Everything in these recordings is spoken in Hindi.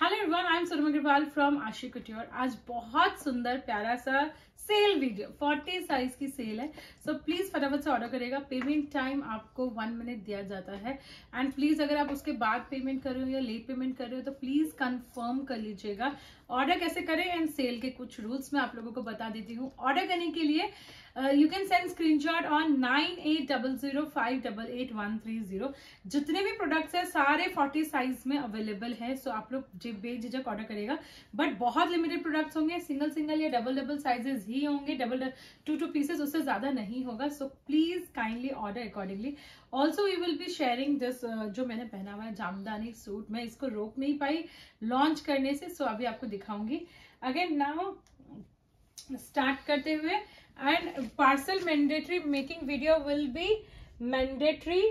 Hello everyone I am Surma Agarwal from Aashi couture आज बहुत सुंदर प्यारा सा सेल वीडियो 40 साइज़ की सेल है। सो प्लीज़ फटाफट से ऑर्डर करेगा पेमेंट टाइम आपको वन मिनट दिया जाता है। एंड प्लीज़ अगर आप उसके बाद पेमेंट कर रहे हो या लेट पेमेंट कर रहे हो तो प्लीज़ कंफर्म कर लीजिएगा। ऑर्डर कैसे करें एंड सेल के कुछ रूल्स मैं आप लोगों को बता देती हूँ। ऑर्डर करने के लिए you can send screen screenshot on nine eight double zero five double eight one three zero जितने भी प्रोडक्ट्स है, सारे फोर्टी साइज़ में अवेलेबल है। सो so, आप लोग बेझिझक ऑर्डर करेगा बट बहुत लिमिटेड प्रोडक्ट्स होंगे सिंगल सिंगल या डबल डबल साइजेस ही होंगे डबल टू टू पीसेस उससे ज़्यादा नहीं होगा। So please kindly order accordingly also we will be sharing this जो मैंने पहना हुआ है, जामदानी सूट। मैं इसको रोक नहीं पाई लॉन्च करने से सो so अभी आपको दिखाऊँगी। अगेन नाउ स्टार्ट करते हुए and parcel mandatory making video will be mandatory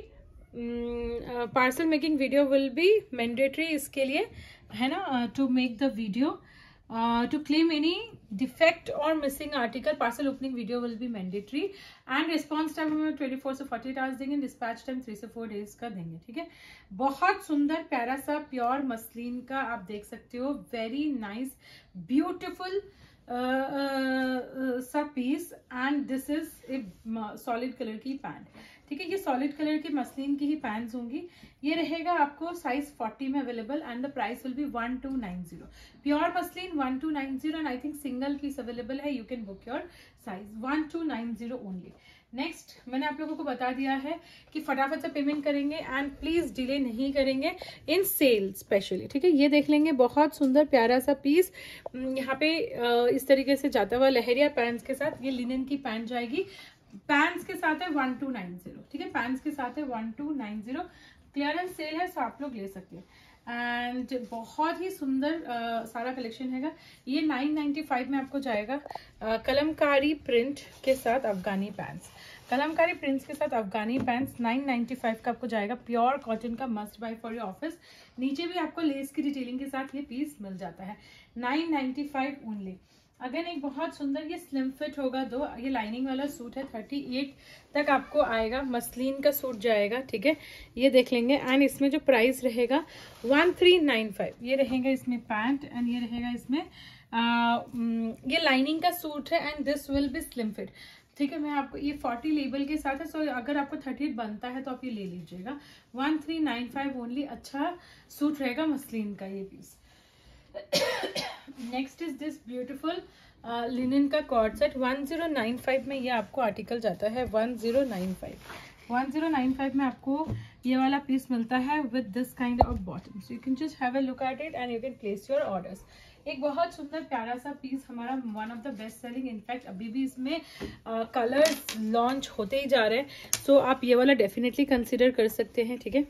parcel making video will be mandatory इसके लिए, है ना to make the video to claim any defect और missing article parcel opening video will be mandatory and response time हमें ट्वेंटी फोर से फोर्टी आवर्स देंगे डिस्पैच टाइम थ्री से फोर डेज़ का देंगे, ठीक है? बहुत सुंदर, प्यारा सा प्योर मसलिन का आप देख सकते हो। वेरी नाइस ब्यूटिफुल सा piece and this is a solid colour की पैंट ठीक है, ये सॉलिड कलर की मसलिन की ही पैंट्स होंगी। ये रहेगा आपको साइज़ 40 में available and the price will be one two nine zero pure muslin one two nine zero and I think single piece available है you can book your size one two nine zero only next मैंने आप लोगों को बता दिया है कि फटाफट से पेमेंट करेंगे एंड प्लीज़ डिले नहीं करेंगे इन सेल स्पेशली ठीक है? ये देख लेंगे, बहुत सुंदर प्यारा सा पीस यहाँ पे इस तरीके से जाता हुआ लहरिया पैंट्स के साथ ये लिनन की पैंट जाएगी। पैंट्स के साथ है वन टू नाइन ज़ीरो ठीक है? पैंट्स के साथ है one two nine zero clearance sale है सो आप लोग ले सकते हैं। एंड बहुत ही सुंदर uh, सारा कलेक्शन हैगा। ये 995 में आपको जाएगा। uh, कलमकारी प्रिंट के साथ अफगानी पैंट्स कलमकारी प्रिंट्स के साथ अफगानी पैंट्स 995 का आपको जाएगा। प्योर कॉटन का must buy for your office नीचे भी आपको लेस की डिटेलिंग के साथ ये पीस मिल जाता है। 995 ओनली अगेन एक बहुत सुंदर ये स्लिम फिट होगा दो ये लाइनिंग वाला सूट है थर्टी एट तक आपको आएगा मसलिन का सूट जाएगा ठीक है? ये देख लेंगे एंड इसमें जो प्राइस रहेगा वन थ्री नाइन फाइव ये रहेगा इसमें पैंट एंड ये रहेगा इसमें आ, ये लाइनिंग का सूट है and this will be slim fit ठीक है मैं आपको ये फोर्टी लेबल के साथ है सो अगर आपको थर्टी एट बनता है तो आप ये ले लीजिएगा। One three nine five only अच्छा सूट रहेगा मसलिन का ये piece next is this beautiful linen का कॉर्ड सेट 1095 में ये आपको आर्टिकल जाता है 1095 1095 में आपको ये वाला पीस मिलता है with this kind of bottom so you can just have a look at it and you can place your orders एक बहुत सुंदर प्यारा सा पीस हमारा one of the best selling in fact अभी भी इसमें कलर्स uh, लॉन्च होते ही जा रहे हैं. सो so, आप ये वाला डेफिनेटली कंसिडर कर सकते हैं ठीक है?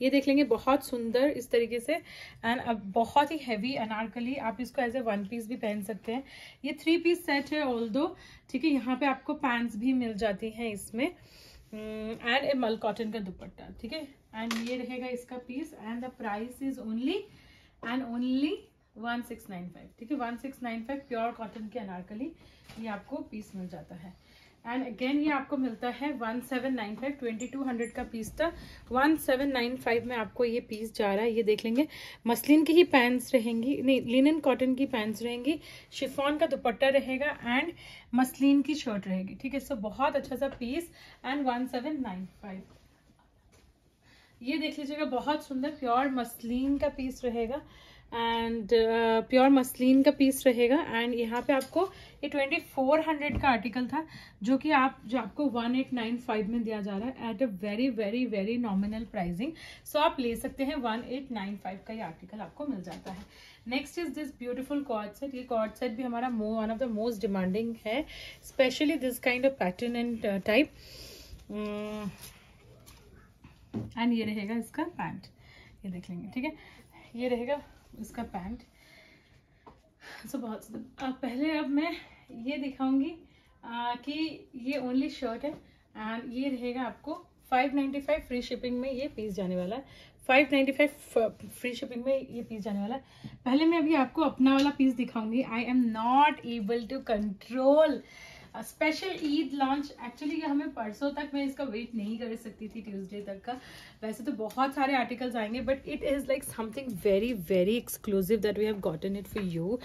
ये देख लेंगे, बहुत सुंदर इस तरीके से। एंड अब बहुत ही हैवी अनारकली आप इसको एज ए वन पीस भी पहन सकते हैं। ये थ्री पीस सेट है ऑल दो ठीक है, यहाँ पे आपको पैंट्स भी मिल जाती हैं इसमें। एंड ए मल कॉटन का दुपट्टा, ठीक है? एंड ये रहेगा इसका piece and the price is only and only one six nine five ठीक है? One six nine five pure cotton के अनारकली ये आपको पीस मिल जाता है। एंड अगेन ये आपको मिलता है one seven nine five twenty two hundred का पीस था। वन सेवन नाइन फाइव में आपको ये पीस जा रहा है, ये देख लेंगे। मसलिन की ही पैंट्स रहेंगी, नहीं लिनन कॉटन की पैंट्स रहेंगी शिफॉन का दुपट्टा रहेगा एंड मसलिन की शर्ट रहेगी। ठीक है सो बहुत अच्छा सा piece and one seven nine five ये देख लीजिएगा, बहुत सुंदर प्योर मसलिन का पीस रहेगा। एंड प्योर मसलिन का पीस रहेगा एंड यहाँ पे आपको ये ट्वेंटी फोर हंड्रेड का आर्टिकल था जो कि आप जो आपको वन एट नाइन फाइव में दिया जा रहा है at a very very very nominal pricing so आप ले सकते हैं वन एट नाइन फाइव का ये आर्टिकल आपको मिल जाता है next is this beautiful cord set ये कॉर्ड सेट भी हमारा one of the most demanding है specially this kind of pattern and type and ये रहेगा इसका पैंट ये देख लेंगे ठीक है ये रहेगा इसका पैंट। सो so, बहुत पहले अब मैं ये दिखाऊँगी कि ये ओनली शर्ट है एंड ये रहेगा आपको 595 फ्री शिपिंग में ये पीस जाने वाला है। 595 फ्री शिपिंग में ये पीस जाने वाला है। पहले मैं अभी आपको अपना वाला पीस दिखाऊँगी। I am not able to control special Eid launch actually हमें परसों तक मैं इसका वेट नहीं कर सकती थी ट्यूसडे तक का। वैसे तो बहुत सारे आर्टिकल्स आएँगे but it is like something very very exclusive that we have gotten it for you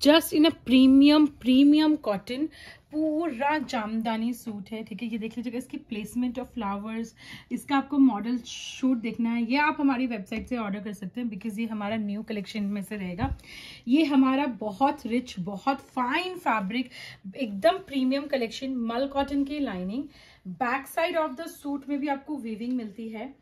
just in a premium premium cotton पूरा जामदानी सूट है, ठीक है? ये देख लीजिएगा, इसकी प्लेसमेंट ऑफ़ फ्लावर्स इसका आपको मॉडल शूट देखना है। ये आप हमारी वेबसाइट से ऑर्डर कर सकते हैं बिकॉज़ ये हमारा न्यू कलेक्शन में से रहेगा। ये हमारा बहुत रिच बहुत फाइन फैब्रिक एकदम प्रीमियम कलेक्शन मल कॉटन की lining back side of the suit में भी आपको वीविंग मिलती है।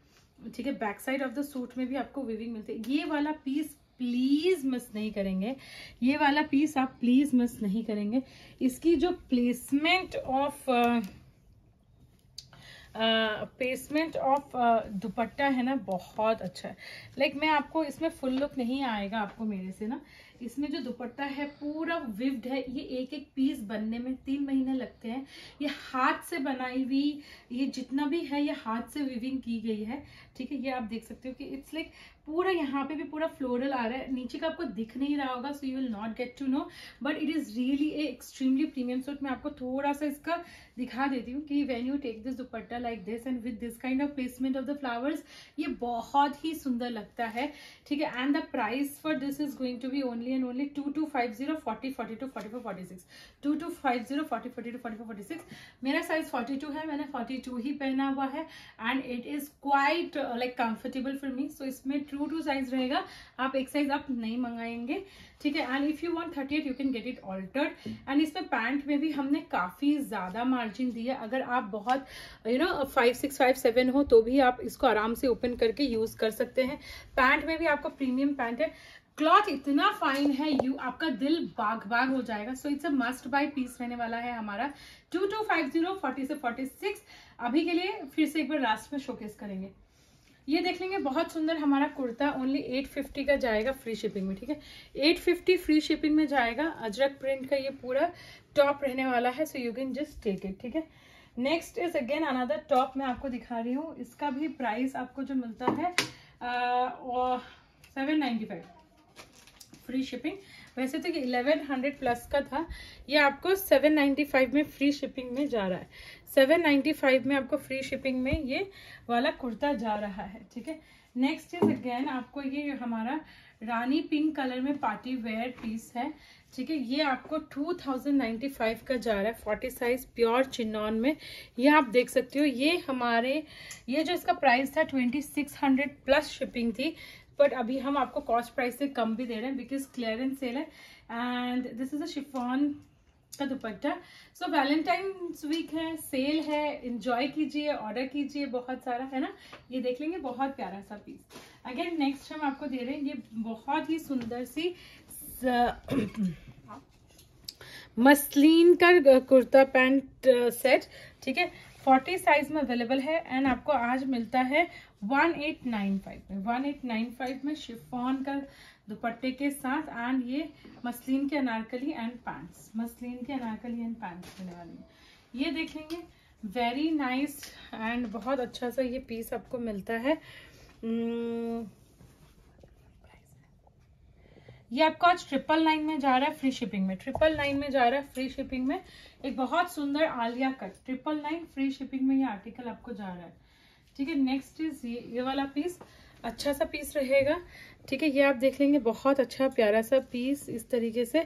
ठीक है? Back side of the suit में भी आपको वीविंग मिलती है। ये वाला पीस प्लीज़ मिस नहीं करेंगे। ये वाला पीस आप प्लीज़ मिस नहीं करेंगे। इसकी जो placement of placement of dupatta है ना बहुत अच्छा है। लाइक like, मैं आपको इसमें फुल लुक नहीं आएगा आपको मेरे से ना। इसमें जो दुपट्टा है पूरा विव्ड है। ये एक एक पीस बनने में तीन महीने लगते हैं। ये हाथ से बनाई हुई ये जितना भी है ये हाथ से विविंग की गई है। ठीक है ये आप देख सकते हो कि इट्स लाइक पूरा यहाँ पे भी पूरा फ्लोरल आ रहा है। नीचे का आपको दिख नहीं रहा होगा so you will not get to know but it is really a extremely premium suit मैं आपको थोड़ा सा इसका दिखा देती हूँ कि when you take this dupatta like this and with this kind of placement of the flowers ये बहुत ही सुंदर लगता है, ठीक है? And the price for this is going to be only and only two two five zero forty forty two forty four forty six two two five zero forty forty two forty four forty six मेरा साइज़ फोर्टी टू है, मैंने फोर्टी टू ही पहना हुआ है and it is quite like comfortable for me so इसमें ट्रू टू साइज़ रहेगा। आप एक साइज़ आप नहीं मंगाएँगे। ठीक है? And if you want thirty eight you can get it altered and इसमें पैंट में भी हमने काफ़ी ज़्यादा मार्जिन दिया। अगर आप बहुत you know five six five seven हो तो भी आप इसको आराम से ओपन करके यूज़ कर सकते हैं। पैंट में भी आपको प्रीमियम पैंट है। क्लॉथ इतना फाइन है यू आपका दिल बाग बाग हो जाएगा। So it's a must buy piece रहने वाला है हमारा। Two two five zero forty से फोर्टी सिक्स अभी के लिए फिर से एक बार लास्ट में शोकेस करेंगे। ये देख लेंगे, बहुत सुंदर हमारा कुर्ता ओनली 850 का जाएगा फ्री शिपिंग में, ठीक है? 850 फ्री शिपिंग में जाएगा, अजरक प्रिंट का ये पूरा टॉप रहने वाला है so you can just take it ठीक है? Next is again another top मैं आपको दिखा रही हूँ, इसका भी प्राइस आपको जो मिलता है seven ninety five free shipping वैसे तो ये इलेवन हंड्रेड प्लस का था, ये आपको सेवन नाइन्टी फाइव में फ्री शिपिंग में जा रहा है। सेवन नाइन्टी फाइव में आपको फ्री शिपिंग में ये वाला कुर्ता जा रहा है, ठीक है? नेक्स्ट इज़ अगेन आपको ये हमारा रानी पिंक कलर में पार्टी वेयर पीस है, ठीक है? ये आपको टू थाउज़ेंड नाइन्टी फाइव का जा रहा है फोर्टी साइज़ प्योर चिन्नौन में। ये आप देख सकते हो, ये हमारे, ये जो इसका प्राइस था twenty six hundred plus shipping थी बट अभी हम आपको कॉस्ट प्राइस से कम भी दे रहे हैं बिकॉज़ क्लियरेंस सेल है। And this is a chiffon का दुपट्टा। सो वैलेंटाइंस वीक है सेल है इंजॉय कीजिए ऑर्डर कीजिए, बहुत सारा, है ना? ये देख लेंगे, बहुत प्यारा सा पीस अगेन नेक्स्ट हम आपको दे रहे हैं, ये बहुत ही सुंदर सी मसलिन का कुर्ता पैंट सेट ठीक है? फोर्टी साइज़ में अवेलेबल है एंड आपको आज मिलता है वन एट नाइन फाइव में। वन एट नाइन फाइव में शिफॉन का दुपट्टे के साथ एंड ये मसलिन के अनारकली एंड पैंट्स मसलिन के अनारकली एंड पैंट्स होने वाली है। ये देखेंगे वेरी नाइस एंड बहुत अच्छा सा ये पीस आपको मिलता है। Hmm, ये आपको आज ट्रिपल नाइन में जा रहा है फ्री शिपिंग में। ट्रिपल नाइन में जा रहा है फ्री शिपिंग में। एक बहुत सुंदर Alia cut triple nine free shipping में ये आर्टिकल आपको जा रहा है। ठीक है नेक्स्ट इज़ ये वाला पीस अच्छा सा पीस रहेगा। ठीक है, ये आप देख लेंगे, बहुत अच्छा प्यारा सा पीस इस तरीके से।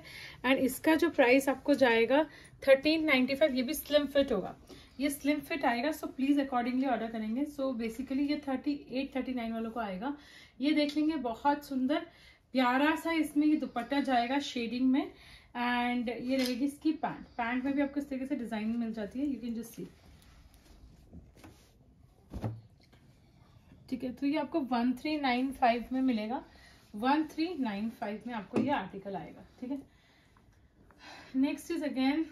एंड इसका जो प्राइस आपको जाएगा थर्टीन नाइनटी फाइव ये भी स्लिम फिट होगा। ये स्लिम फिट आएगा सो प्लीज़ अकॉर्डिंगली ऑर्डर करेंगे। सो बेसिकली ये थर्टी एट थर्टी नाइन वालों को आएगा। ये देख लेंगे, बहुत सुंदर, प्यारा सा इसमें ये दुपट्टा जाएगा शेडिंग में। एंड ये रहेगी इसकी पैंट पैंट में भी आपको इस तरीके से डिज़ाइन मिल जाती है यू कैन जस्ट सी ठीक है तो ये आपको वन थ्री नाइन फाइव में मिलेगा। वन थ्री नाइन फाइव में आपको ये आर्टिकल आएगा, ठीक है? Next is again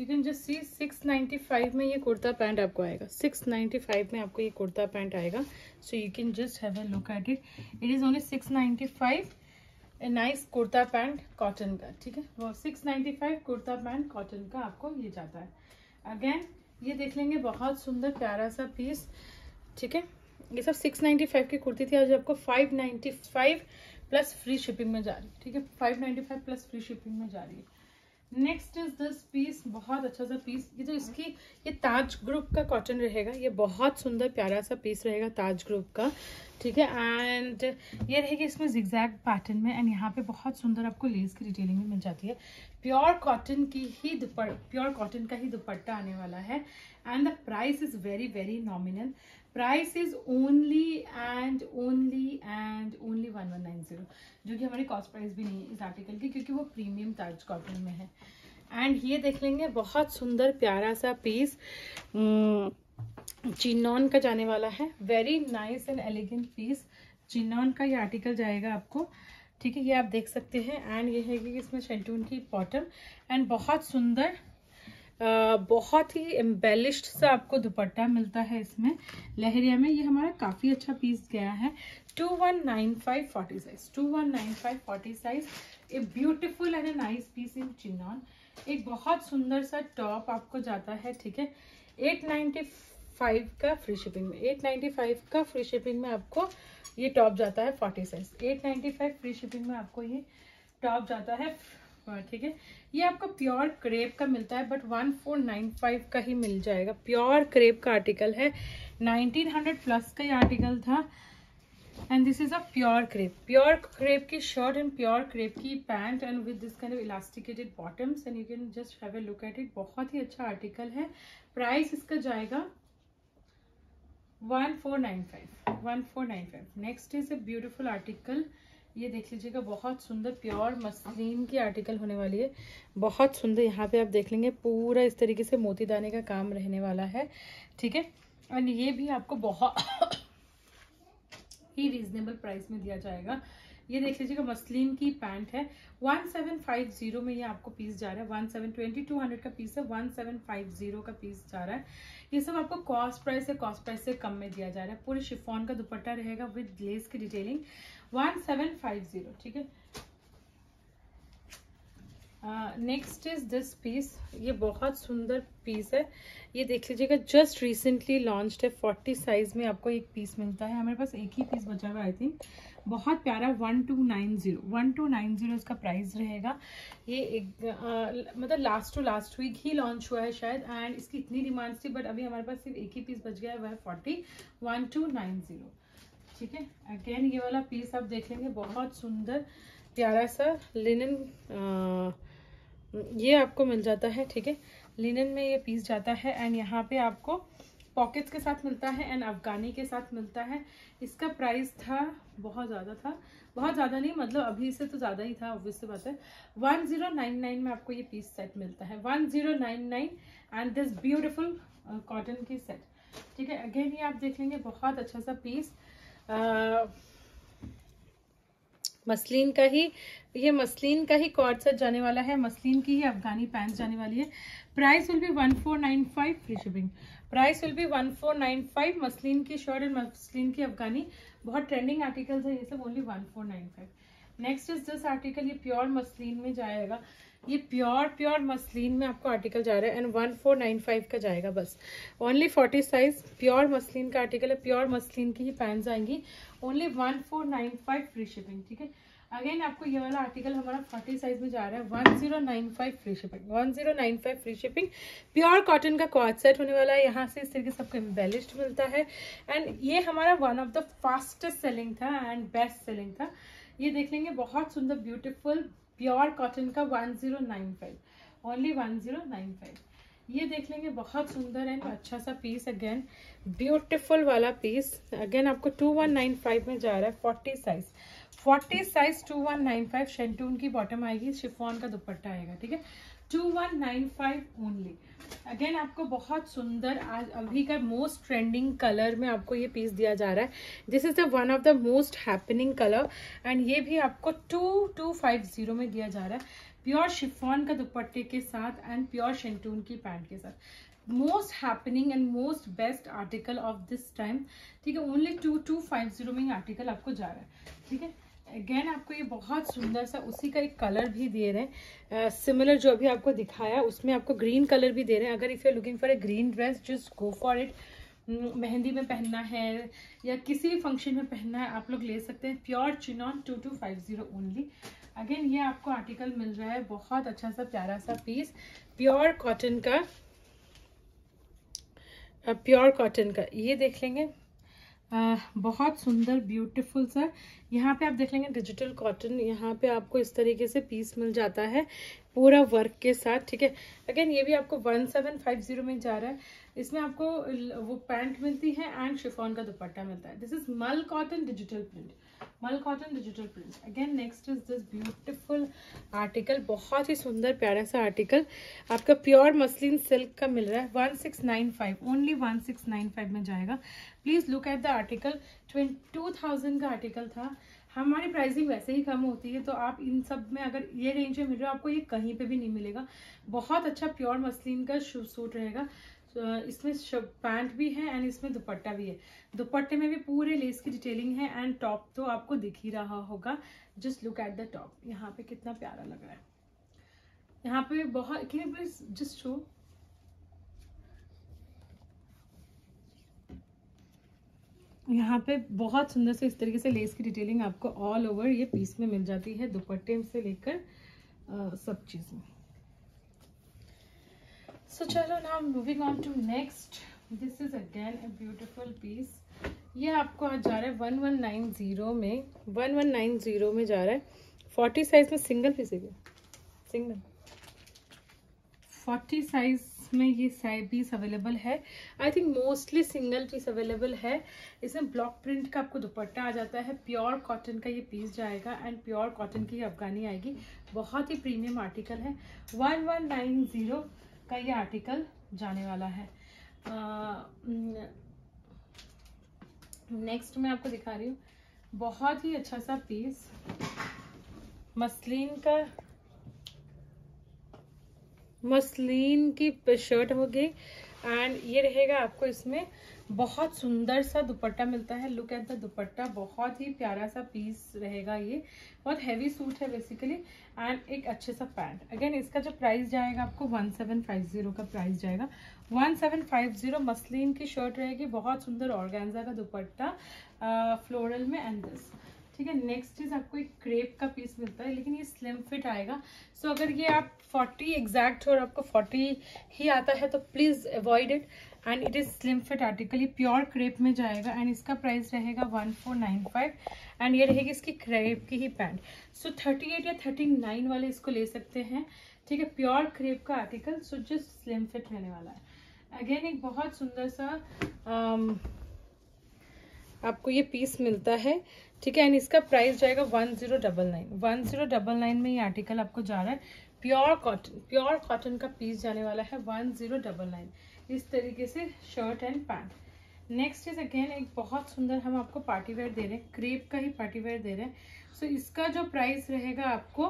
you can just see six ninety five में ये कुर्ता पैंट आपको आएगा। सिक्स नाइन्टी फाइव में आपको ये कुर्ता पैंट आएगा। So you can just have a look at it it is only six ninety five a nice kurta pant cotton का, ठीक है? वो six ninety five kurta pant cotton का आपको ये जाता है। अगेन ये देख लेंगे, बहुत सुंदर प्यारा सा पीस ठीक है? ये सब सिक्स नाइन्टी फाइव की कुर्ती थी, आज आपको five ninety five plus free shipping में जा रही है, ठीक है? Five ninety five plus free shipping में जा रही है। नेक्स्ट इज़ दिस पीस बहुत अच्छा सा पीस ये जो इसकी, ये ताज ग्रुप का कॉटन रहेगा, ये बहुत सुंदर प्यारा सा पीस रहेगा ताज ग्रुप का, ठीक है? एंड ये रहेगी इसमें जिग्जैग पैटर्न में एंड यहाँ पे बहुत सुंदर आपको लेस की डिटेलिंग भी मिल जाती है। प्योर कॉटन की ही दुपट प्योर कॉटन का ही दुपट्टा आने वाला है and the price is very very nominal price is only and only and only one one nine zero जो कि हमारी कॉस्ट प्राइस भी नहीं है इस आर्टिकल की, क्योंकि वो प्रीमियम ताज कॉटन में है। एंड ये देख लेंगे, बहुत सुंदर प्यारा सा पीस चिनॉन का जाने वाला है। Very nice and elegant piece chinon का ये आर्टिकल जाएगा आपको। ठीक है, ये आप देख सकते हैं। एंड ये है कि इसमें शेंटून की बॉटम एंड बहुत सुंदर बहुत ही एम्बेलिश्ड सा आपको दुपट्टा मिलता है इसमें। लहरिया में ये हमारा काफ़ी अच्छा पीस गया है। Two one nine five forty size two one nine five forty size a beautiful and a nice piece in chinon एक बहुत सुंदर सा टॉप आपको जाता है, ठीक है? एट नाइन्टी फाइव का फ्री शिपिंग में एट नाइन्टी फाइव का फ्री शिपिंग में आपको ये टॉप जाता है forty size eight ninety five free shipping में आपको ये टॉप जाता है। ठीक है? ये आपको प्योर क्रेप का मिलता है but one four nine five का ही मिल जाएगा। प्योर क्रेप का आर्टिकल है। नाइनटीन हंड्रेड प्लस का ये आर्टिकल था। And this is a pure crepe pure crepe की शर्ट एंड प्योर क्रेप की pant and with this kind of elasticated bottoms and you can just have a look at it बहुत ही अच्छा आर्टिकल है। प्राइस इसका जाएगा one four nine five one four nine five next is a beautiful article ये देख लीजिएगा, बहुत सुंदर, प्योर मसलिन की आर्टिकल होने वाली है। बहुत सुंदर, यहाँ पे आप देख लेंगे, पूरा इस तरीके से मोती दाने का काम रहने वाला है, ठीक है? और ये भी आपको बहुत ही रीजनेबल प्राइस में दिया जाएगा। ये देख लीजिएगा, मसलिन की पैंट है। वन सेवन फाइव ज़ीरो में ये आपको पीस जा रहा है। One seven twenty two hundred का पीस है वन सेवन फाइव ज़ीरो का पीस जा रहा है। ये सब आपको कॉस्ट प्राइस है कॉस्ट प्राइस से कम में दिया जा रहा है। पूरे शिफॉन का दुपट्टा रहेगा विद लेस की detailing one seven five zero ठीक है? नेक्स्ट इज़ दिस पीस ये बहुत सुंदर पीस है। ये देख लीजिएगा जस्ट रिसेंटली लॉन्च्ड है। फोर्टी साइज़ में आपको एक पीस मिलता है। हमारे पास एक ही पीस बचा हुआ आई थिंक बहुत प्यारा one two nine zero one two nine zero इसका प्राइस रहेगा। ये एक आ, मतलब लास्ट टू लास्ट वीक ही लॉन्च हुआ है शायद। एंड इसकी इतनी डिमांड थी बट अभी हमारे पास सिर्फ़ एक ही पीस बच गया है वह forty one two nine zero ठीक है? अगेन ये वाला पीस आप देख लेंगे, बहुत सुंदर, प्यारा सा लिनन ये आपको मिल जाता है, ठीक है? लिनन में ये पीस जाता है एंड यहाँ पे आपको पॉकेट्स के साथ मिलता है एंड अफगानी के साथ मिलता है। इसका प्राइस था, बहुत ज़्यादा था। बहुत ज़्यादा नहीं मतलब अभी से तो ज़्यादा ही था ऑब्वियस बात है। वन ज़ीरो नाइन नाइन में आपको ये पीस सेट मिलता है। One zero nine nine and this beautiful cotton की सेट ठीक है? अगेन ये आप देख लेंगे, बहुत अच्छा सा पीस मसलिन का ही, ये मसलिन का ही कॉर्ड सेट जाने वाला है, मसलिन की ही अफगानी पैंट जाने वाली है। Price will be one four nine five free shipping price will be one four nine five muslin की शर्ट एंड मसलिन की अफगानी। बहुत ट्रेंडिंग आर्टिकल्स है, ये सब only one four nine five next is this article ये प्योर मसलिन में जाएगा। ये प्योर प्योर मसलिन में आपको आर्टिकल जा रहा है and one four nine five का जाएगा बस। Only forty size pure muslin का आर्टिकल है प्योर मसलिन की ही पैंट आएँगी। Only one four nine five free shipping ठीक है? अगेन आपको ये वाला आर्टिकल हमारा फोर्टी साइज़ में जा रहा है one zero nine five free shipping one zero nine five free shipping pure cotton का कॉट सेट होने वाला है, यहाँ से इस तरीके से आपको एम्बेलिश्ड मिलता है। एंड ये हमारा one of the fastest selling था एंड बेस्ट सेलिंग था। ये देख लेंगे, बहुत सुंदर ब्यूटीफुल प्योर कॉटन का one zero nine five only one zero nine five. ये देख लेंगे, बहुत सुंदर एंड अच्छा सा पीस अगेन ब्यूटिफुल वाला पीस अगेन आपको टू वन नाइन फाइव में जा रहा है forty size forty size two one nine five shantoon की बॉटम आएगी, शिफॉन का दुपट्टा आएगा, ठीक है? Two one nine five only again आपको बहुत सुंदर आज अभी का मोस्ट ट्रेंडिंग कलर में आपको ये पीस दिया जा रहा है। This is the one of the most happening colour and ये भी आपको टू टू फाइव ज़ीरो में दिया जा रहा है। प्योर शिफॉन का दुपट्टे के साथ एंड प्योर शेंटून की पैंट के साथ। Most happening and most best article of this time ठीक है only two two five zero में आर्टिकल आपको जा रहा है। ठीक है? अगेन आपको ये बहुत सुंदर सा उसी का एक कलर भी दे रहे हैं। सिमिलर uh, जो अभी आपको दिखाया उसमें आपको ग्रीन कलर भी दे रहे हैं। अगर if you looking for a green dress just go for it mehndi में पहनना है या किसी भी फ़ंक्शन में पहनना है आप लोग ले सकते हैं। Pure chinon two two five zero only again ये आपको आर्टिकल मिल रहा है। बहुत अच्छा सा प्यारा सा पीस प्योर कॉटन का प्योर कॉटन का। ये देख लेंगे। बहुत सुंदर ब्यूटीफुल सा। यहाँ पे आप देख लेंगे डिजिटल कॉटन यहाँ पे आपको इस तरीके से पीस मिल जाता है पूरा वर्क के साथ, ठीक है? अगेन ये भी आपको वन सेवन फाइव ज़ीरो में जा रहा है। इसमें आपको वो पैंट मिलती है एंड शिफॉन का दुपट्टा मिलता है। This is mal cotton digital print mal cotton digital print again next is this beautiful article बहुत ही सुंदर, प्यारा सा आर्टिकल आपका प्योर मसलिन सिल्क का मिल रहा है। One six nine five only one six nine five में जाएगा। Please look at the article two thousand का आर्टिकल था। हमारी प्राइसिंग वैसे ही कम होती है तो आप इन सब में अगर ये रेंज में मिल रहा है, आपको ये कहीं पे भी नहीं मिलेगा। बहुत अच्छा प्योर मसलिन का सूट रहेगा। इसमें पैंट भी है एंड इसमें दुपट्टा भी है। दुपट्टे में भी पूरे लेस की डिटेलिंग है एंड टॉप तो आपको दिख ही रहा होगा। Just look at the top यहाँ पे कितना प्यारा लग रहा है। यहाँ पे बहुत जस्ट शो यहाँ पे बहुत सुंदर से इस तरीके से लेस की डिटेलिंग आपको ऑल ओवर ये पीस में मिल जाती है दुपट्टे से लेकर सब चीज़ में। सो चलो now moving on to next this is again a beautiful piece ये आपको आज जा रहा है वन वन नाइन ज़ीरो में. वन वन नाइन ज़ीरो में जा रहा है. फोर्टी साइज़ में सिंगल पीस है सिंगल फोर्टी साइज़ में ये साइज़ पीस अवेलेबल है. I think mostly single piece available है. इसमें ब्लॉक प्रिंट का आपको दुपट्टा आ जाता है. प्योर कॉटन का ये पीस जाएगा एंड प्योर कॉटन की अफगानी आएगी. बहुत ही प्रीमियम आर्टिकल है. वन वन नाइन ज़ीरो का ये आर्टिकल जाने वाला है। नेक्स्ट मैं आपको दिखा रही हूँ। बहुत ही अच्छा सा पीस मसलिन का, मसलिन की शर्ट होगी। एंड ये रहेगा आपको इसमें बहुत सुंदर सा दुपट्टा मिलता है। लुक एट द दुपट्टा, बहुत ही प्यारा सा पीस रहेगा ये। बहुत हैवी सूट है बेसिकली एंड एक अच्छे सा पैंट अगेन इसका जो प्राइस जाएगा, आपको वन सेवन फाइव ज़ीरो का प्राइस जाएगा। One seven five zero muslin की शर्ट रहेगी। बहुत सुंदर ऑर्गेन्जा का दुपट्टा फ्लोरल में एंड दिस ठीक है नेक्स्ट चीज़ आपको एक क्रेप का पीस मिलता है लेकिन ये स्लिम फिट आएगा। सो so, अगर ये आप 40 एग्जैक्ट और आपको 40 ही आता है तो please avoid it and it is slim fit article ये प्योर क्रेप में जाएगा एंड इसका प्राइस रहेगा one four nine five and ये रहेगी इसकी क्रेप की ही पैंट सो थर्टी एट या थर्टी नाइन वाले इसको ले सकते हैं। ठीक है प्योर क्रेप का article so just slim fit रहने वाला है। अगेन एक बहुत सुंदर सा um, आपको ये पीस मिलता है। ठीक है एंड इसका प्राइस जाएगा one zero double nine one zero double nine में ये आर्टिकल आपको जा रहा है। प्योर कॉटन प्योर कॉटन का पीस जाने वाला है वन ज़ीरो डबल नाइन इस तरीके से shirt and pant next is again एक बहुत सुंदर हम आपको पार्टी वेयर दे रहे हैं। क्रेप का ही पार्टी वेयर दे रहे हैं। सो so, इसका जो प्राइस रहेगा आपको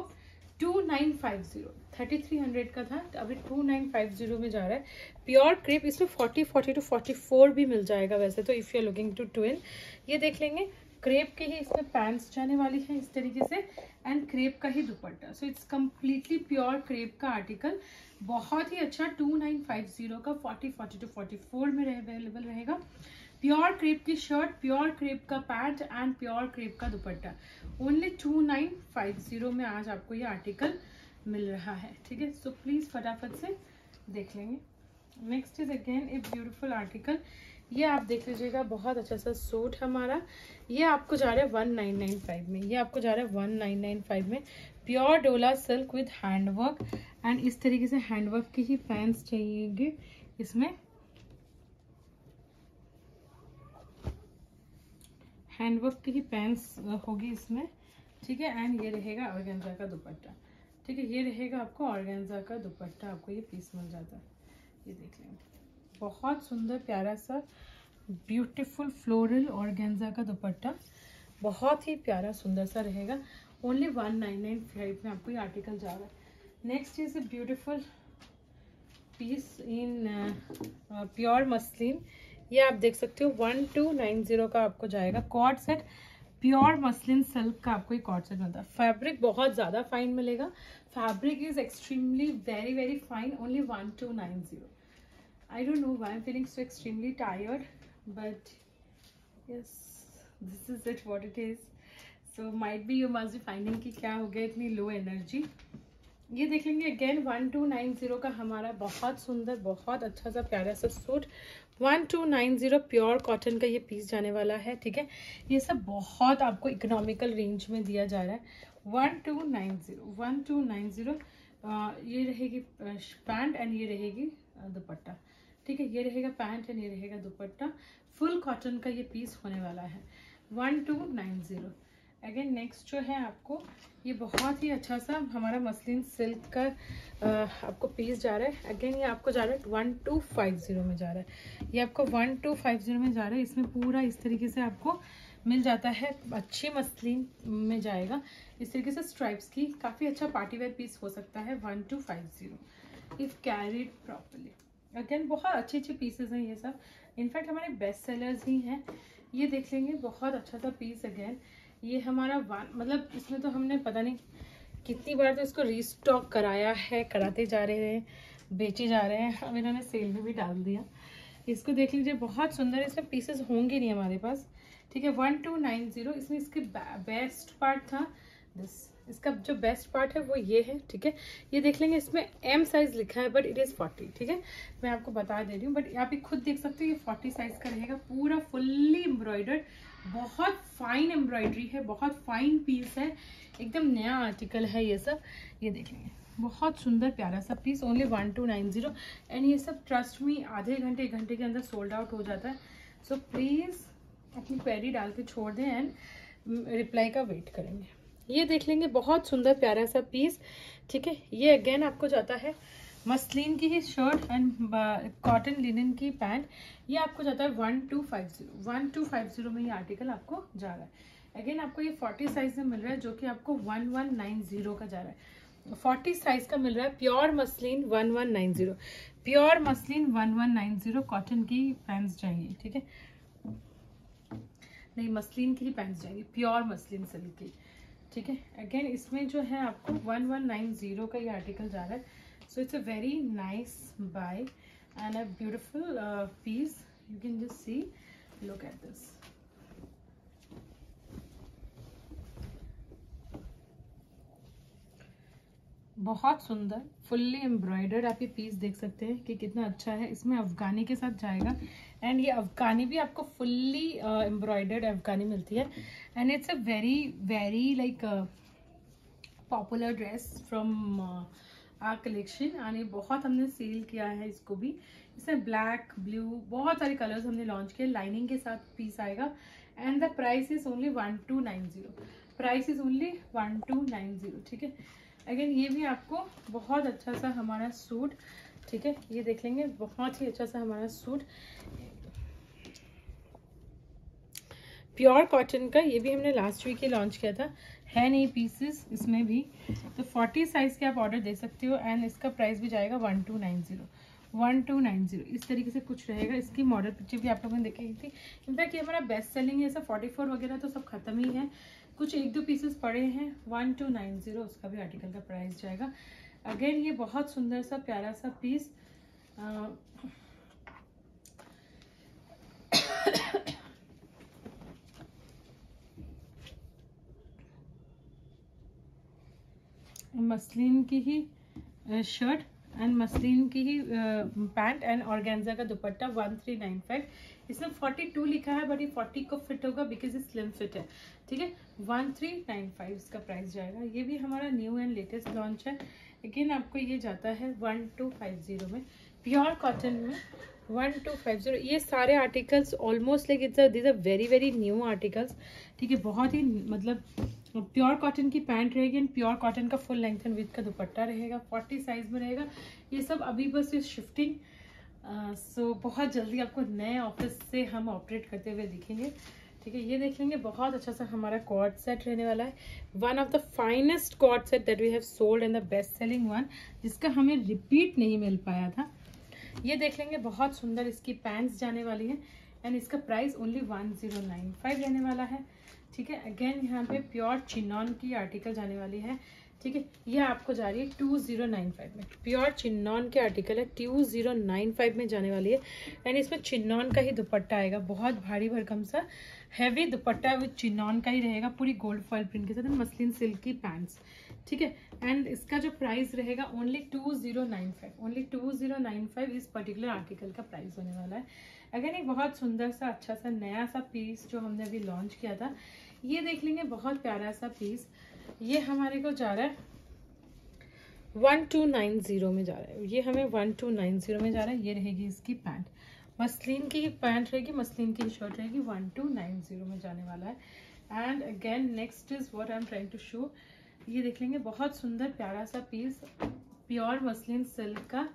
two nine five zero thirty three hundred का था। अभी टू नाइन फाइव ज़ीरो में जा रहा है। प्योर क्रेप इसमें forty forty two forty four भी मिल जाएगा वैसे तो if you are looking to twin ये देख लेंगे क्रेप के ही इसमें पैंट्स जाने वाली है इस तरीके से एंड क्रेप का ही dupatta. So it's completely pure crepe का आर्टिकल बहुत ही अच्छा टू नाइन फाइव ज़ीरो का forty forty two forty four में अवेलेबल रहेगा। प्योर क्रेप की शर्ट प्योर क्रेप का पैंट एंड प्योर क्रेप का dupatta. Only two nine five zero में आज आपको ये आर्टिकल मिल रहा है, ठीक है? सो प्लीज़ फटाफट से देख लेंगे। Next is again a beautiful article ये आप देख लीजिएगा, बहुत अच्छा सा सूट हमारा। ये आपको जा रहा है वन नाइन नाइन फाइव में। ये आपको जा रहा है वन नाइन नाइन फाइव में। Pure dola silk with handwork and इस तरीके से हैंडवर्क की ही पैंट्स चाहिएगी इसमें। हैंडवर्क की ही पैंट्स होगी इसमें, ठीक है? एंड ये रहेगा ऑर्गेन्जा का दुपट्टा। ठीक है, ये रहेगा आपको ऑर्गेन्जा का दुपट्टा, आपको ये पीस मिल जाता है। ये देख लेंगे बहुत सुंदर, प्यारा सा ब्यूटीफुल फ्लोरल और गेंजा का दुपट्टा। बहुत ही प्यारा, सुंदर सा रहेगा। Only one nine nine five में आपको ये आर्टिकल जा रहा है। Next is a beautiful piece in pure muslin ये आप देख सकते हो वन टू नाइन ज़ीरो का आपको जाएगा co-ord set pure muslin silk का आपको एक कॉर्ड सेट मिलता है. फैब्रिक बहुत ज़्यादा फाइन मिलेगा. Fabric is extremely very very fine only one two nine zero I don't know why I'm feeling so extremely tired, but yes, this is it, what it is. So might be you must be finding कि क्या हो गया इतनी लो एनर्जी ये देख लेंगे again one two nine zero का हमारा बहुत सुंदर, बहुत अच्छा सा प्यारा सा suit one two nine zero pure cotton का ये पीस जाने वाला है, ठीक है? ये सब बहुत आपको इकोनॉमिकल रेंज में दिया जा रहा है। One two nine zero one two nine zero ये रहेगी पैंट एंड ये रहेगी दुपट्टा। ठीक है? ये रहेगा पैंट एंड ये रहेगा दुपट्टा। फुल कॉटन का ये पीस होने वाला है। One two nine zero again next जो है आपको, ये बहुत ही अच्छा सा हमारा मसलिन सिल्क का आपको पीस जा रहा है। अगेन ये आपको जा रहा है वन टू फाइव ज़ीरो में जा रहा है। ये आपको वन टू फाइव ज़ीरो में जा रहा है। इसमें पूरा इस तरीके से आपको मिल जाता है। अच्छी मसलिन में जाएगा। इस तरीके से स्ट्राइप्स की काफ़ी अच्छा पार्टी वेयर पीस हो सकता है one two five zero if carried properly again बहुत अच्छे अच्छे पीसेज हैं ये सब। इनफैक्ट हमारे बेस्ट सेलर्स ही हैं। ये देख लेंगे, बहुत अच्छा सा पीस अगेन ये हमारा वन मतलब इसमें तो हमने पता नहीं कितनी बार तो इसको रीस्टॉक कराया है, कराते जा रहे हैं, बेचे जा रहे हैं। अब इन्होंने सेल में भी डाल दिया। इसको देख लीजिए, बहुत सुंदर, इसमें पीसेस होंगे नहीं हमारे पास। ठीक है वन टू नाइन ज़ीरो इसमें इसके बेस्ट पार्ट था। दिस इसका जो बेस्ट पार्ट है वो ये है, ठीक है? ये देख लेंगे, इसमें एम साइज़ लिखा है बट इट इज़ फोर्टी ठीक है? मैं आपको बता दे रही हूँ बट आप ही खुद देख सकते हो, ये फोर्टी साइज़ का रहेगा, पूरा फुल्ली एम्ब्रॉयडर्ड बहुत फाइन एम्ब्रॉयडरी है बहुत फाइन पीस है। एकदम नया आर्टिकल है ये सब। ये देख लेंगे। बहुत सुंदर प्यारा सा piece only one two nine zero and ये सब ट्रस्ट मी आधे घंटे एक घंटे के अंदर सोल्ड आउट हो जाता है। सो so, प्लीज़ अपनी क्वेरी डाल के छोड़ दें एंड रिप्लाई का वेट करेंगे। ये देख लेंगे बहुत सुंदर प्यारा सा पीस ठीक है? ये अगेन आपको जाता है। मसलिन की ही शर्ट एंड कॉटन लिनन की पैंट ये आपको जाता है one two five zero one two five zero में ये आर्टिकल आपको जा रहा है। अगेन आपको ये फोर्टी साइज़ में मिल रहा है जो कि आपको वन वन नाइन ज़ीरो का जा रहा है। फोर्टी साइज़ का मिल रहा है pure muslin one one nine zero pure muslin one one nine zero cotton की पैंट्स जाएँगी ठीक है? नहीं मसलिन की ही पैंट्स जाएँगी प्योर मसलिन सिल्क की, ठीक है? अगेन इसमें जो है आपको वन वन नाइन ज़ीरो का ये आर्टिकल जा रहा है। So it's a very nice buy and a beautiful piece you can just see look at this बहुत सुंदर फुल्ली एम्ब्रॉयडर्ड आप ये पीस देख सकते हैं कि कितना अच्छा है। इसमें अफगानी के साथ जाएगा। एंड ये अफगानी भी आपको फुल्ली एम्ब्रॉयडर्ड अफगानी मिलती है। And it's a very very like popular dress from collection and बहुत हमने सेल किया है इसको भी। इसमें ब्लैक ब्लू बहुत सारे कलर्स हमने लॉन्च किए। लाइनिंग के साथ पीस आएगा। And the price is only one two nine zero price is only one two nine zero ठीक है? अगेन ये भी आपको बहुत अच्छा सा हमारा सूट ठीक है? ये देख लेंगे, बहुत ही अच्छा सा हमारा सूट प्योर कॉटन का ये भी हमने लास्ट वीक ही लॉन्च किया था। है नहीं पीसेस इसमें भी। तो 40 साइज़ के आप ऑर्डर दे सकते हो एंड इसका प्राइस भी जाएगा one two nine zero one two nine zero इस तरीके से कुछ रहेगा। इसकी मॉडल पिक्चर भी आप लोगों ने देखी थी। इनफैक्ट ये हमारा बेस्ट सेलिंग है, ऐसा फोर्टी फोर वगैरह तो सब खत्म ही है। कुछ एक दो पीसेस पड़े हैं वन टू नाइन ज़ीरो उसका भी आर्टिकल का प्राइस जाएगा। अगेन ये बहुत सुंदर सा, प्यारा सा पीस मसलिन की ही शर्ट एंड मसलिन की ही पैंट एंड ऑर्गेन्जा का dupatta one three nine five इसमें 42 लिखा है बट ये 40 को फिट होगा बिकॉज़ ये स्लिम फिट है। ठीक है? वन थ्री नाइन फाइव इसका प्राइस जाएगा। ये भी हमारा न्यू एंड लेटेस्ट लॉन्च है। लेकिन आपको ये जाता है वन टू फाइव ज़ीरो में। प्योर कॉटन में वन टू फाइव ज़ीरो ये सारे articles almost like it's this are very very new articles ठीक है? बहुत ही मतलब प्योर कॉटन की पैंट रहेगी एंड प्योर कॉटन का फुल लेंथ एंड विथ का दुपट्टा रहेगा। फोर्टी साइज़ में रहेगा। ये सब अभी बस इस शिफ्टिंग सो बहुत जल्दी आपको नए ऑफ़िस से हम ऑपरेट करते हुए दिखेंगे। ठीक है, ये देख लेंगे, बहुत अच्छा सा हमारा कॉर्ड सेट रहने वाला है। One of the finest cord set that we have sold and the best selling one जिसका हमें रिपीट नहीं मिल पाया था। ये देख लेंगे, बहुत सुंदर इसकी पैंट्स जाने वाली है। एंड इसका price only one zero nine five रहने वाला है। ठीक है? अगेन यहाँ पे प्योर चिन्नौन की आर्टिकल जाने वाली है। ठीक है? ये आपको जा रही है टू ज़ीरो नाइन फाइव में। प्योर चिन्नौन की आर्टिकल है टू ज़ीरो नाइन फाइव में जाने वाली है। एंड इसमें चिन्नौन का ही दुपट्टा आएगा। बहुत भारी भरकम सा। हैवी दुपट्टा वो चिन्नौन का ही रहेगा। पूरी गोल्ड फॉल प्रिंट के साथ। मसलिन सिल्क की पैंट्स ठीक है? एंड इसका जो प्राइस रहेगा only two zero nine five only two zero nine five इस पर्टिकुलर आर्टिकल का प्राइस होने वाला है। अगेन एक बहुत सुंदर सा अच्छा सा, नया सा पीस जो हमने अभी लॉन्च किया था, ये देख लेंगे, बहुत प्यारा सा पीस ये हमारे को जा रहा है वन टू नाइन ज़ीरो में जा रहा है। ये हमें वन टू नाइन ज़ीरो में जा रहा है। ये रहेगी इसकी पैंट मसलिन की पैंट रहेगी, मसलिन की शर्ट रहेगी वन टू नाइन ज़ीरो में जाने वाला है। And again next is what I am trying to show ये देख लेंगे बहुत सुंदर प्यारा सा पीस प्योर मसलिन सिल्क का।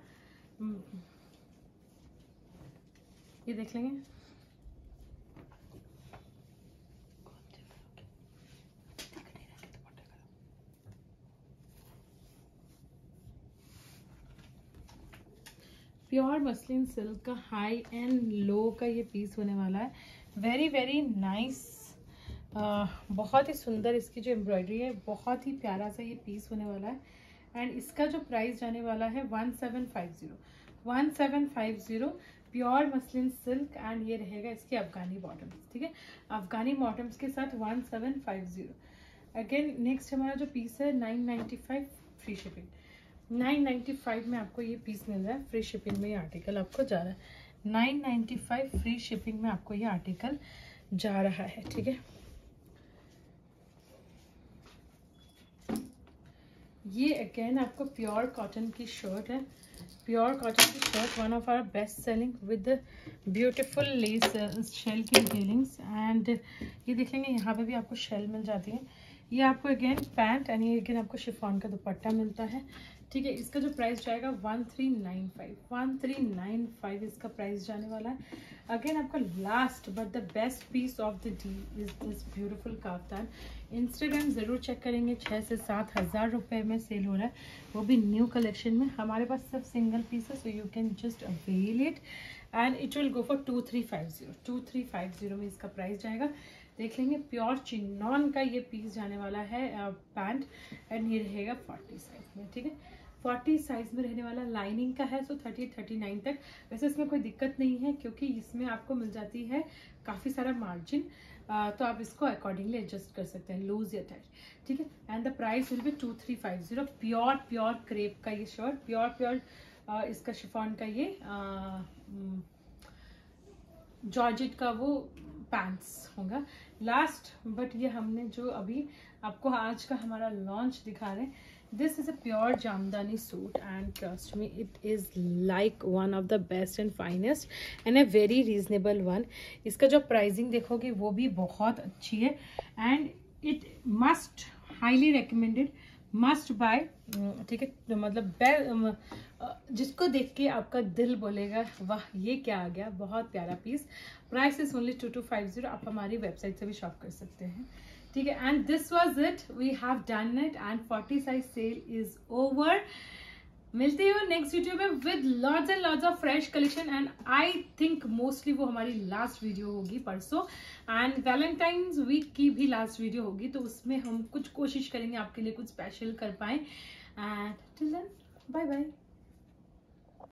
ये देख लेंगे। प्योर मसलिन सिल्क का हाई एंड लो का ये पीस होने वाला है। वेरी वेरी नाइस बहुत ही सुंदर इसकी जो एम्ब्रॉयडरी है, बहुत ही प्यारा सा ये पीस होने वाला है। एंड इसका जो प्राइस जाने वाला है one seven five zero one seven five zero pure muslin silk and ये रहेगा इसके अफगानी बॉटम्स ठीक है? अफगानी बॉटम्स के साथ one seven five zero again next हमारा जो पीस है nine ninety five free shipping 995 में आपको ये पीस मिल रहा है फ्री शिपिंग में ये आर्टिकल आपको जा रहा है। 995 फ्री शिपिंग में आपको ये आर्टिकल जा रहा है, ठीक है? ये अगेन आपको प्योर कॉटन की शर्ट है। प्योर कॉटन की shirt one of our best selling with beautiful lace shell की डिटेलिंग्स एंड ये देखेंगे, यहाँ पे भी आपको शेल मिल जाती है। ये आपको अगेन पैंट एंड ये अगेन आपको शिफॉन का दुपट्टा मिलता है। ठीक है, इसका जो प्राइस जाएगा one three nine five one three nine five इसका प्राइस जाने वाला है। अगेन आपका last but the best piece of the day is this beautiful kaftan Instagram ज़रूर चेक करेंगे छः से सात हज़ार रुपये में सेल हो रहा है। वो भी न्यू कलेक्शन में। हमारे पास सिर्फ़ सिंगल पीस है so you can just avail it and it will go for two three five zero two three five zero में इसका प्राइस जाएगा। देख लेंगे, प्योर चिन्नॉन का ये पीस जाने वाला है पैंट एंड ये रहेगा फोर्टी साइज़ में, ठीक है? फोर्टी साइज़ में रहने वाला लाइनिंग का है सो थर्टी थर्टी नाइन तक। वैसे इसमें कोई दिक्कत नहीं है, क्योंकि इसमें आपको मिल जाती है काफ़ी सारा मार्जिन तो आप इसको अकॉर्डिंगली एडजस्ट कर सकते हैं लूज या टाइट ठीक है? And the price will be two three five zero pure pure crepe का ये शर्ट प्योर प्योर इसका शिफॉन का ये जॉर्जेट का वो पैंट्स होगा। लास्ट बट ये हमने जो अभी आपको आज का हमारा लॉन्च दिखा रहे this is a pure Jamdani suit and trust me it is like one of the best and finest and a very reasonable one इसका जो प्राइजिंग देखोगे, वो भी बहुत अच्छी है and it must highly recommended must buy ठीक है तो मतलब जिसको देख के आपका दिल बोलेगा, वाह, ये क्या आ गया, बहुत प्यारा piece price is only two two five zero आप हमारी वेबसाइट से भी शॉप कर सकते हैं, ठीक है and this was it we have done it and forty size sale is over मिलते हो नेक्स्ट वीडियो में with lords and lords of fresh collection and I think mostly वो हमारी लास्ट वीडियो होगी परसों। एंड वैलेंटाइंस वीक की भी लास्ट वीडियो होगी तो उसमें हम कुछ कोशिश करेंगे आपके लिए कुछ स्पेशल कर पाए। And bye bye